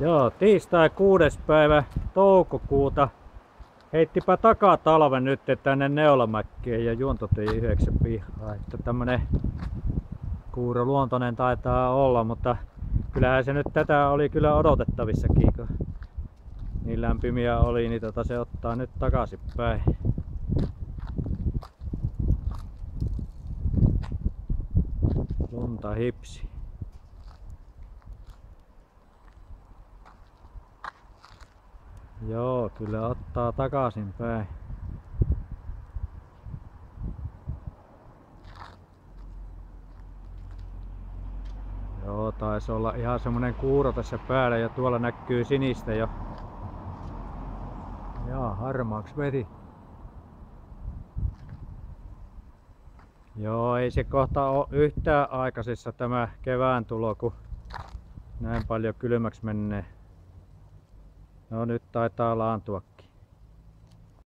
Joo, tiistai 6. päivä toukokuuta. Heittipä takaa talven nyt tänne Neulamäkkeen ja Juontotie 9 pihaa. Että tämmönen kuuro luontoinen taitaa olla, mutta kyllähän se nyt tätä oli kyllä odotettavissakin, kun niin lämpimiä oli, niin tota se ottaa nyt takaisin päin. Lunta hipsi. Joo, kyllä ottaa takaisin päin. Joo, taisi olla ihan semmonen kuuro tässä päällä ja tuolla näkyy sinistä jo. Jaa, harmaaks veti. Joo, ei se kohta ole yhtään aikaisessa tämä kevään tulo, kun näin paljon kylmäksi menee. No nyt taitaa laantua